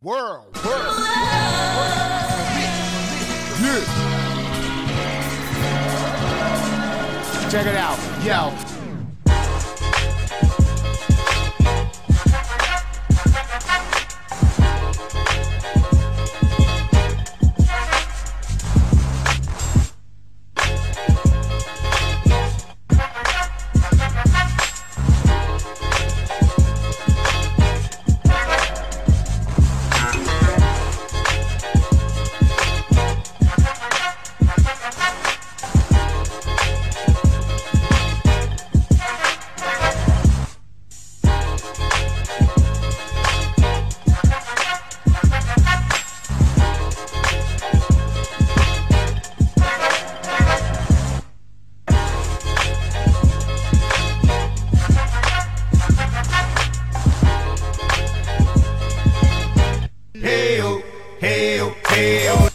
World, world, Yeah. Check it out, yo. hey, oh, hey, oh.